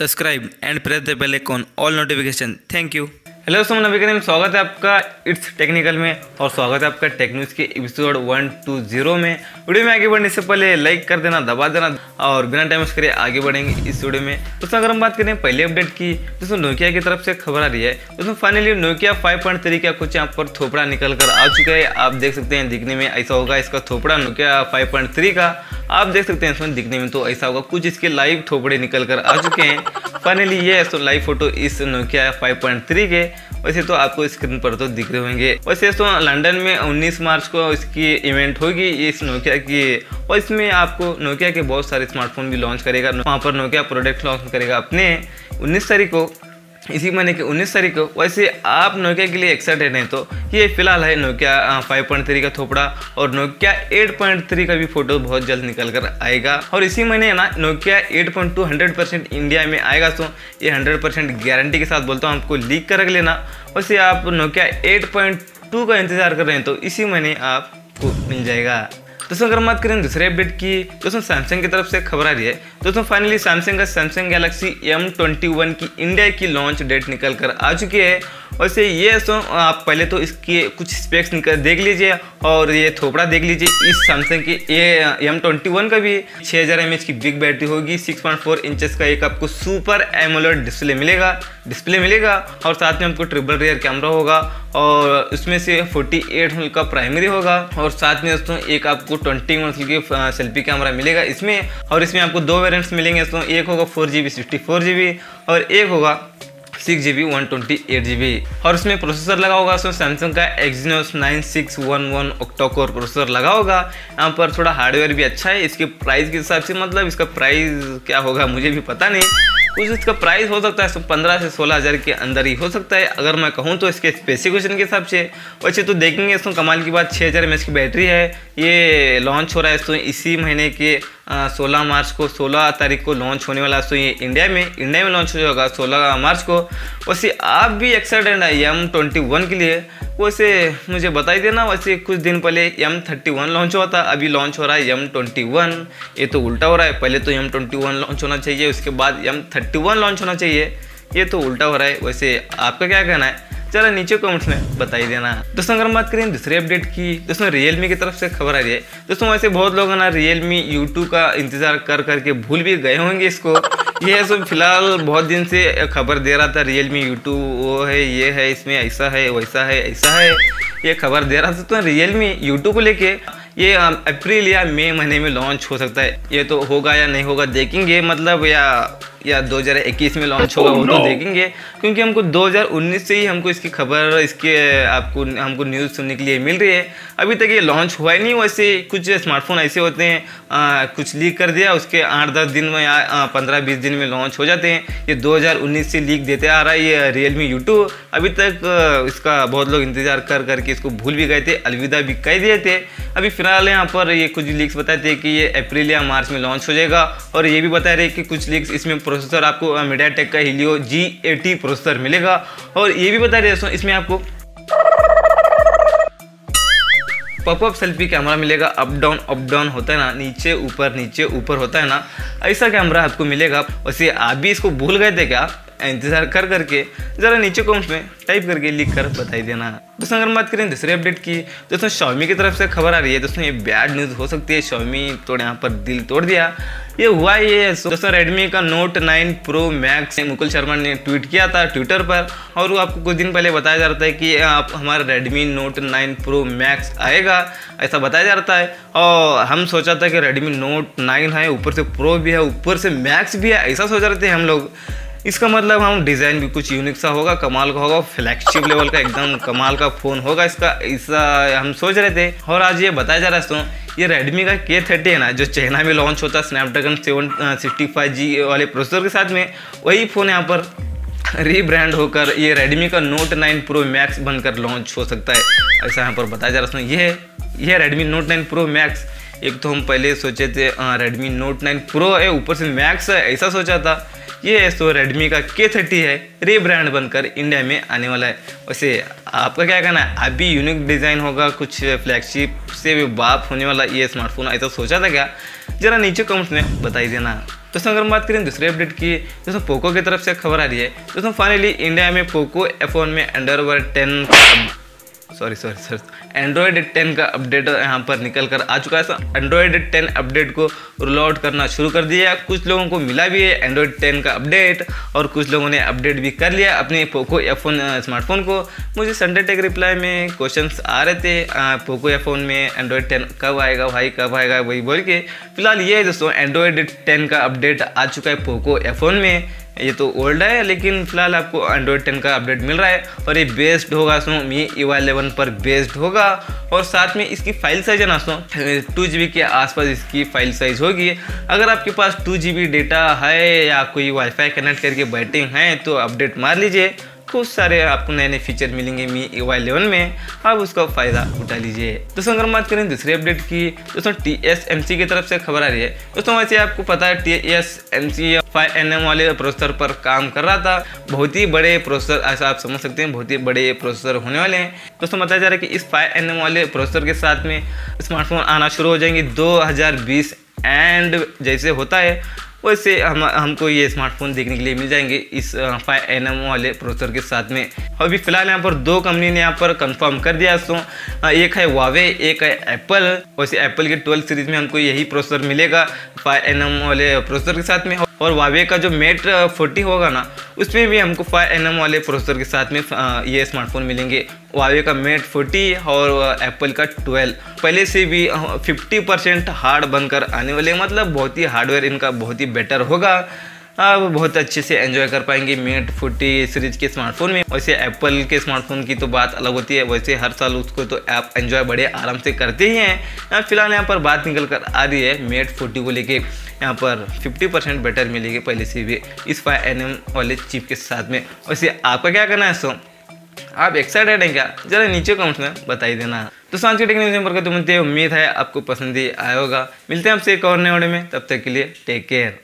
subscribe and press the bell icon. All notification. Thank you hello दोस्तों नबी करीम स्वागत है आपका इट्स टेक्निकल में और स्वागत है आपका टेक न्यूज़ के एपिसोड वन टू ज़ीरो में। वीडियो में आगे बढ़ने से पहले लाइक कर देना, दबा देना और बिना टाइम वेस्ट करे आगे बढ़ेंगे इस वीडियो में। दोस्तों, अगर हम बात करें पहले अपडेट की, दोस्तों नोकिया की तरफ़ से खबर आ रही है। दोस्तों finally Nokia five point three का कुछ यहाँ पर थोपड़ा निकल कर आ चुका है। आप देख सकते हैं दिखने में ऐसा होगा इसका थोपड़ा नोकिया फाइव पॉइंट थ्री का। आप देख सकते हैं इसमें दिखने में तो ऐसा होगा, कुछ इसके लाइव थोपड़े निकल कर आ चुके हैं। फाइनली ये दोस्तों लाइव फ़ोटो इस नोकिया 5.3 के। वैसे तो आपको स्क्रीन पर तो दिख रहे होंगे। वैसे तो लंदन में 19 मार्च को इसकी इवेंट होगी, इस नोकिया की। और इसमें आपको नोकिया के बहुत सारे स्मार्टफ़ोन भी लॉन्च करेगा। वहाँ पर नोकिया प्रोडक्ट लॉन्च करेगा अपने। 19 तारीख को इसी महीने की 19 तारीख को, वैसे आप नोकिया के लिए एक्साइटेड हैं तो ये फ़िलहाल है नोकिया 5.3 का थोपड़ा और नोकिया 8.3 का भी फ़ोटो बहुत जल्द निकल कर आएगा। और इसी महीने ना, नोकिया 8.2 100 परसेंट इंडिया में आएगा तो ये 100 परसेंट गारंटी के साथ बोलता हूँ, आपको लीक कर रख लेना। वैसे आप नोकिया 8.2 का इंतज़ार कर रहे हैं तो इसी महीने आपको मिल जाएगा। दोस्तों, अगर बात करें दूसरे अपडेट की दोस्तों सैमसंग की तरफ़ से खबर आ रही है। दोस्तों फाइनली सैमसंग का Samsung Galaxy M twenty one की इंडिया की लॉन्च डेट निकल कर आ चुकी है। वैसे ये सो आप पहले तो इसके कुछ स्पेक्स निकल, देख लीजिए, और ये थोपड़ा देख लीजिए, इस सैमसंग की ये एम ट्वेंटी वन का भी छः हज़ार एम एच की बिग बैटरी होगी सिक्स पॉइंट फोर इंचेस का एक आपको सुपर एमोलेड डिस्प्ले मिलेगा। डिस्प्ले मिलेगा और साथ में आपको ट्रिपल रियर कैमरा होगा और उसमें से 48 एट का प्राइमरी होगा और साथ में दोस्तों एक आपको 20 मेगापिक्सल की सेल्फी कैमरा मिलेगा इसमें और इसमें आपको दो वेरिएंट्स मिलेंगे दोस्तों, एक होगा फोर जी बी और एक होगा six G B one twenty eight G B और उसमें प्रोसेसर लगा होगा उसमें सैमसंग का Exynos nine six one one octa-core processor लगा होगा। यहाँ पर थोड़ा हार्डवेयर भी अच्छा है, इसके प्राइस के हिसाब से मतलब इसका प्राइस क्या होगा मुझे भी पता नहीं। कुछ इसका प्राइस हो सकता है पंद्रह से सोलह हज़ार के अंदर ही हो सकता है। अगर मैं कहूँ तो इसके स्पेसिफिकेशन के हिसाब से। वैसे तो देखेंगे इसमें कमाल की बात छः हज़ार एम की बैटरी है, ये लॉन्च हो रहा है इसमें इसी महीने के सोलह मार्च को, सोलह तारीख को लॉन्च होने वाला है तो ये इंडिया में इंडिया में लॉन्च हो जाएगा सोलह मार्च को। वैसे आप भी एक्साइटेड है एम ट्वेंटी वन के लिए। वैसे मुझे बताई देना, वैसे कुछ दिन पहले एम थर्टी वन लॉन्च हुआ था, अभी लॉन्च हो रहा है एम ट्वेंटी वन ये तो उल्टा हो रहा है, पहले तो एम ट्वेंटी वन लॉन्च होना चाहिए, उसके बाद एम थर्टी वन लॉन्च होना चाहिए। ये तो उल्टा हो रहा है। वैसे आपका क्या कहना है? चलो नीचे कमेंट्स में बताई देना। दोस्तों, अगर बात करें दूसरे अपडेट की दोस्तों रियलमी की तरफ़ से खबर आ रही है। दोस्तों, वैसे बहुत लोग ना रियलमी यूट्यूब का इंतज़ार कर करके भूल भी गए होंगे इसको। ये सब फ़िलहाल बहुत दिन से खबर दे रहा था रियलमी यूट्यूब वो है, ये है, इसमें ऐसा है, वैसा है, ऐसा है। ये खबर दे रहा था तो रियलमी यूट्यूब को लेके ये अप्रैल या मई महीने में लॉन्च हो सकता है। ये तो होगा या नहीं होगा, देखेंगे मतलब या या 2021 में लॉन्च होगा वो तो देखेंगे। क्योंकि हमको 2019 से ही हमको इसकी खबर इसके आपको हमको न्यूज़ सुनने के लिए मिल रही है। अभी तक ये लॉन्च हुआ ही नहीं वैसे कुछ स्मार्टफ़ोन ऐसे होते हैं आ, कुछ लीक कर दिया उसके आठ दस दिन में या पंद्रह बीस दिन में लॉन्च हो जाते हैं। ये 2019 से लीक देते आ रहा है ये रियलमी यूट्यूब अभी तक इसका बहुत लोग इंतज़ार कर करके इसको भूल भी गए थे अलविदा भी कह दिए थे। अभी फ़िलहाल यहाँ पर ये कुछ लीक्स बताए थे कि ये अप्रैल या मार्च में लॉन्च हो जाएगा और ये भी बता रहे कि कुछ लीक्स इसमें प्रोसेसर आपको मीडिया टेक का हिलियो जी एटी प्रोसेसर मिलेगा। और ये भी बता रहे दोस्तों इसमें आपको पॉपअप सेल्फी कैमरा मिलेगा अप डाउन अप डाउन होता है ना, नीचे, ऊपर नीचे, ऊपर होता है ना, ऐसा कैमरा आपको मिलेगा। वैसे आप भी इसको भूल गए थे क्या? इंतज़ार कर करके ज़रा नीचे कॉमेंट्स में टाइप करके लिख कर बताई देना। दोस्तों अगर बात करें दूसरे अपडेट की दोस्तों शॉमी की तरफ़ से खबर आ रही है दोस्तों ये बैड न्यूज़ हो सकती है। शॉमी तो यहाँ पर दिल तोड़ दिया। ये हुआ ये, दोस्तों रेडमी का Note 9 Pro Max Mukul Sharma ने ट्वीट किया था ट्विटर पर, और वो आपको कुछ दिन पहले बताया जा रहा था कि आप, हमारा रेडमी नोट 9 प्रो मैक्स आएगा, ऐसा बताया जा रहा है और हम सोचा था कि रेडमी नोट 9 है, ऊपर से प्रो भी है, ऊपर से मैक्स भी है, ऐसा सोच रहे थे हम लोग। इसका मतलब हम डिज़ाइन भी कुछ यूनिक सा होगा, कमाल का होगा फ्लैगशिप लेवल का एकदम कमाल का फ़ोन होगा इसका, ऐसा हम सोच रहे थे। और आज ये बताया जा रहा है ये रेडमी का के थर्टी है ना, जो चाइना में लॉन्च होता है Snapdragon seven sixty five G वाले प्रोसेसर के साथ में, वही फ़ोन यहाँ पर रीब्रांड होकर ये रेडमी का नोट नाइन प्रो मैक्स बनकर लॉन्च हो सकता है। ऐसा यहाँ पर बताया जा रहा है ये ये Redmi note nine pro max एक तो हम पहले सोचे थे रेडमी नोट नाइन प्रो है, ऊपर से मैक्स है, ऐसा सोचा था। ये तो रेडमी का के थर्टी है रीब्रांड बनकर इंडिया में आने वाला है। वैसे आपका क्या कहना है? अभी यूनिक डिज़ाइन होगा, कुछ फ्लैगशिप से भी बाप होने वाला ये स्मार्टफ़ोन ऐसा सोचा था क्या? ज़रा नीचे कमेंट्स में बताई देना। दोस्तों, अगर हम बात करें दूसरे अपडेट की, दोस्तों पोको की तरफ़ से खबर आ रही है। दोस्तों फाइनली इंडिया में पोको एफोन में under ten sorry sorry sir Android 10 का अपडेट यहाँ पर निकल कर आ चुका है सर। एंड्रॉयड 10 अपडेट को रोल आउट करना शुरू कर दिया। कुछ लोगों को मिला भी है एंड्रॉयड 10 का अपडेट और कुछ लोगों ने अपडेट भी कर लिया अपने पोको एफोन स्मार्टफ़ोन को। मुझे संडे टेक रिप्लाई में क्वेश्चंस आ रहे थे। आ, पोको एफोन में एंड्रॉयड टेन कब आएगा भाई कब आएगा वही बोल के। फ़िलहाल ये दोस्तों एंड्रॉयड टेन का अपडेट आ चुका है पोको एफोन में। ये तो ओल्ड है, लेकिन फ़िलहाल आपको एंड्रॉयड टेन का अपडेट मिल रहा है और ये बेस्ड होगा सो मी यू इलेवन पर बेस्ड होगा और साथ में इसकी फ़ाइल साइज़ है ना सो टू जी के आसपास इसकी फ़ाइल साइज़ होगी। अगर आपके पास टू जी डेटा है या कोई वाईफाई कनेक्ट करके बैटिंग है तो अपडेट मार लीजिए। खूब सारे आपको नए नए फीचर मिलेंगे मी वाई इलेवन में। आप उसका फ़ायदा उठा लीजिए। दोस्तों, अगर बात करें दूसरे अपडेट की, दोस्तों टी एस एम सी की तरफ़ से खबर आ रही है। दोस्तों, वैसे आपको पता है T S M C five N M वाले प्रोसेसर पर काम कर रहा था। बहुत ही बड़े प्रोसेसर ऐसा आप समझ सकते हैं, बहुत ही बड़े प्रोसेसर होने वाले हैं। दोस्तों, बताया जा रहा है कि इस फाइव एन एम वाले प्रोसेसर के साथ में स्मार्टफ़ोन आना शुरू हो जाएँगे दो हज़ार बीस एंड जैसे होता है। वैसे हम, हमको ये स्मार्टफ़ोन देखने के लिए मिल जाएँगे इस फाइव एन वाले प्रोसेसर के साथ में। अभी फ़िलहाल यहाँ पर दो कंपनी ने यहाँ पर कंफर्म कर दिया सो एक है वावे एक है एप्पल वैसे एप्पल के ट्वेल्थ सीरीज़ में हमको यही प्रोसेसर मिलेगा फाइव एन वाले प्रोसेसर के साथ में। और वावे का जो मेट फोर्टी होगा ना, उसमें भी हमको फाइव एन वाले प्रोसेसर के साथ में ये स्मार्टफ़ोन मिलेंगे। वावे का मेट फोर्टी और एप्पल का ट्वेल्व पहले से भी फिफ्टी परसेंट हार्ड बनकर आने वाले मतलब बहुत ही हार्डवेयर इनका बहुत ही बेटर होगा। आप बहुत अच्छे से एंजॉय कर पाएँगे मेट फोर्टी सीरीज़ के स्मार्टफ़ोन में। वैसे एप्पल के स्मार्टफ़ोन की तो बात अलग होती है। वैसे हर साल उसको तो ऐप एंजॉय बड़े आराम से करते ही हैं। फ़िलहाल यहाँ पर बात निकल कर आ रही है मेट फोर्टी को लेके। यहाँ पर 50 परसेंट बेटर मिलेगी पहले से भी इस फाइव एन वाले चिप के साथ में। वैसे आपका क्या करना है सो? आप एक्साइटेड हैं क्या? जरा नीचे कमेंट्स में बताई देना। तो सांस की टेक्निक पर तो उम्मीद है आपको पसंद ही आया होगा। मिलते हैं आपसे एक और नए ऑडियो में। तब तक के लिए टेक केयर